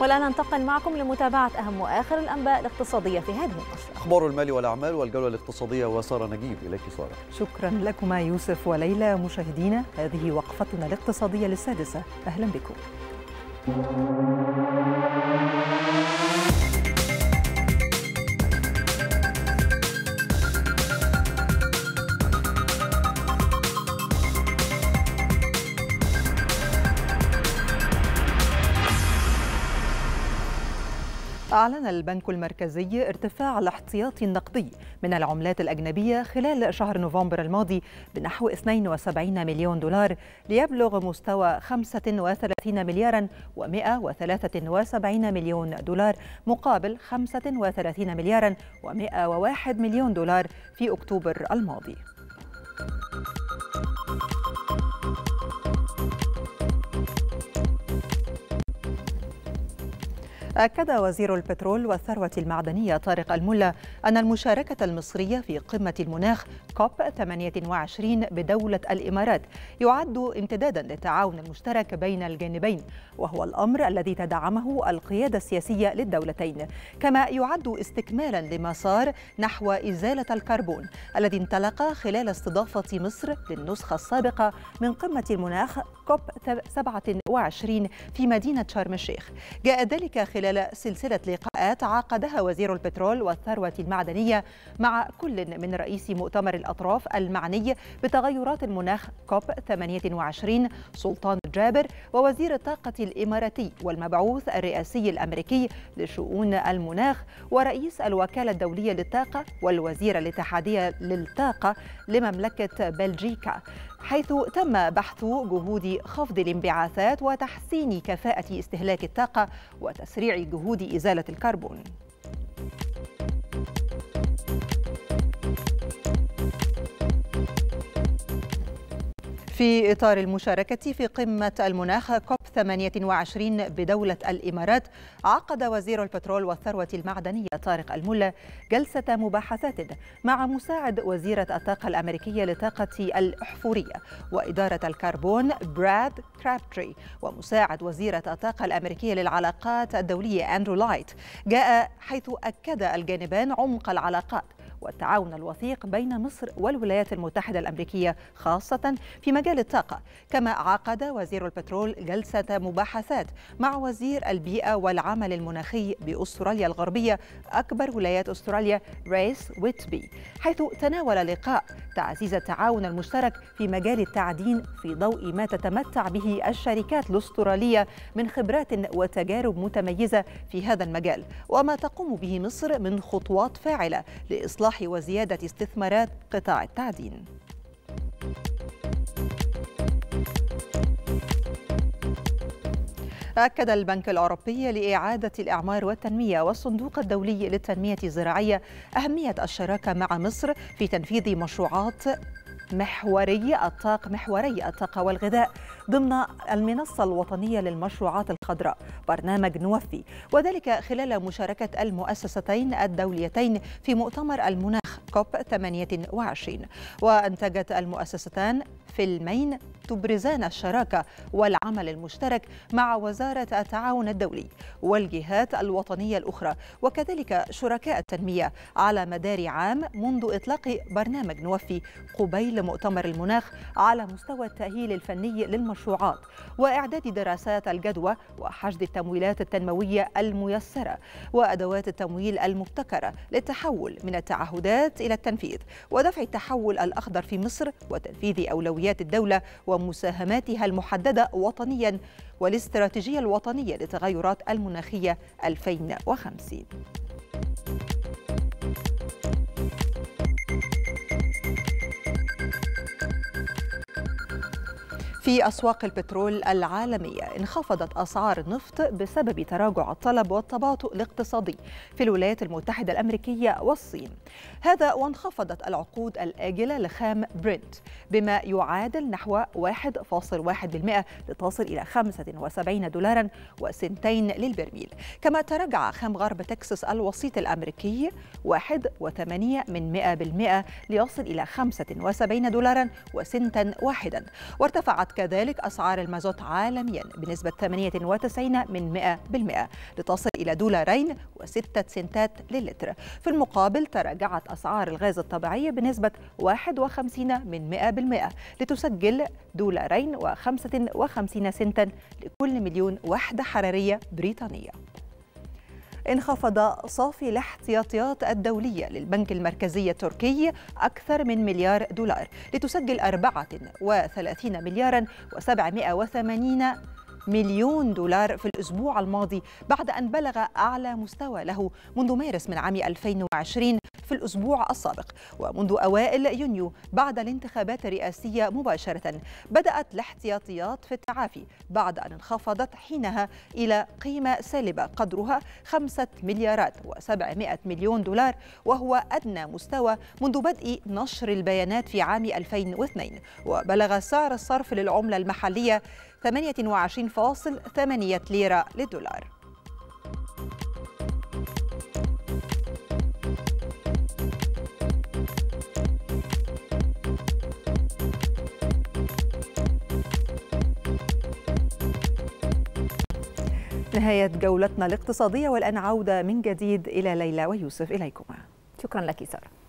والآن ننتقل معكم لمتابعة أهم وآخر الأنباء الاقتصادية في هذه النشرة. أخبار المال والأعمال والجولة الاقتصادية وسارة نجيب إليك سارة. شكرا لكما يوسف وليلى مشاهدينا. هذه وقفتنا الاقتصادية للسادسة. أهلا بكم. أعلن البنك المركزي ارتفاع الاحتياطي النقدي من العملات الأجنبية خلال شهر نوفمبر الماضي بنحو 72 مليون دولار ليبلغ مستوى 35 مليارا و173 مليون دولار مقابل 35 مليارا و101 مليون دولار في أكتوبر الماضي. أكد وزير البترول والثروة المعدنية طارق الملا أن المشاركة المصرية في قمة المناخ كوب 28 بدولة الإمارات يعد امتدادا للتعاون المشترك بين الجانبين وهو الأمر الذي تدعمه القيادة السياسية للدولتين كما يعد استكمالا لمسار نحو إزالة الكربون الذي انطلق خلال استضافة مصر للنسخة السابقة من قمة المناخ كوب 27 في مدينة شرم الشيخ. جاء ذلك خلال سلسلة لقاءات عقدها وزير البترول والثروة المعدنية مع كل من رئيس مؤتمر الأطراف المعني بتغيرات المناخ كوب 28 سلطان جابر ووزير الطاقة الإماراتي والمبعوث الرئاسي الأمريكي لشؤون المناخ ورئيس الوكالة الدولية للطاقة والوزير الاتحادية للطاقة لمملكة بلجيكا. حيث تم بحث جهود خفض الانبعاثات وتحسين كفاءة استهلاك الطاقة وتسريع جهود إزالة الكربون. carbon. في إطار المشاركة في قمة المناخ كوب 28 بدولة الإمارات عقد وزير البترول والثروة المعدنية طارق الملا جلسة مباحثات مع مساعد وزيرة الطاقة الأمريكية للطاقة الأحفورية وإدارة الكربون براد كرابتري ومساعد وزيرة الطاقة الأمريكية للعلاقات الدولية أندرو لايت. جاء حيث أكد الجانبان عمق العلاقات والتعاون الوثيق بين مصر والولايات المتحدة الأمريكية خاصة في مجال الطاقة. كما عقد وزير البترول جلسة مباحثات مع وزير البيئة والعمل المناخي بأستراليا الغربية أكبر ولايات أستراليا ريس ويتبي. حيث تناول لقاء تعزيز التعاون المشترك في مجال التعدين في ضوء ما تتمتع به الشركات الأسترالية من خبرات وتجارب متميزة في هذا المجال. وما تقوم به مصر من خطوات فاعلة لإصلاح وزيادة استثمارات قطاع التعدين. أكد البنك الأوروبي لإعادة الإعمار والتنمية والصندوق الدولي للتنمية الزراعية أهمية الشراكة مع مصر في تنفيذ مشروعات محوري الطاقة محوري الطاقة والغذاء ضمن المنصة الوطنية للمشروعات الخضراء برنامج نوفي. وذلك خلال مشاركة المؤسستين الدوليتين في مؤتمر المناخ كوب 28 وأنتجت المؤسستان فيلمين تبرزان الشراكة والعمل المشترك مع وزارة التعاون الدولي والجهات الوطنية الأخرى. وكذلك شركاء التنمية على مدار عام منذ إطلاق برنامج نوفي قبيل مؤتمر المناخ على مستوى التأهيل الفني للمشروعات وإعداد دراسات الجدوى وحشد التمويلات التنموية الميسرة وأدوات التمويل المبتكرة للتحول من التعهدات إلى التنفيذ ودفع التحول الأخضر في مصر وتنفيذ أولويات الدولة ومساهماتها المحددة وطنيا والاستراتيجية الوطنية للتغيرات المناخية 2050 في أسواق البترول العالمية. انخفضت أسعار النفط بسبب تراجع الطلب والتباطؤ الاقتصادي في الولايات المتحدة الأمريكية والصين. هذا وانخفضت العقود الآجلة لخام برنت بما يعادل نحو 1.1% لتصل إلى 75 دولارا وسنتين للبرميل. كما تراجع خام غرب تكساس الوسيط الأمريكي 1.8 من 100% ليصل إلى 75 دولارا وسنتا واحدا. وارتفعت كذلك أسعار المازوت عالميا بنسبة 98 من 100% لتصل إلى دولارين وستة سنتات للتر. في المقابل تراجعت أسعار الغاز الطبيعي بنسبة 51 من 100% لتسجل دولارين و55 سنتا لكل مليون وحدة حرارية بريطانية. انخفض صافي الاحتياطيات الدولية للبنك المركزي التركي أكثر من مليار دولار لتسجل 34 مليارا و780 مليون دولار في الأسبوع الماضي بعد أن بلغ أعلى مستوى له منذ مارس من عام 2020 في الأسبوع السابق ومنذ أوائل يونيو بعد الانتخابات الرئاسية مباشرة بدأت الاحتياطيات في التعافي بعد أن انخفضت حينها إلى قيمة سالبة قدرها 5 مليارات و700 مليون دولار وهو أدنى مستوى منذ بدء نشر البيانات في عام 2002 وبلغ سعر الصرف للعملة المحلية 28.8 ليرة للدولار. نهاية جولتنا الاقتصادية والآن عودة من جديد إلى ليلى ويوسف إليكما. شكرا لك سارة.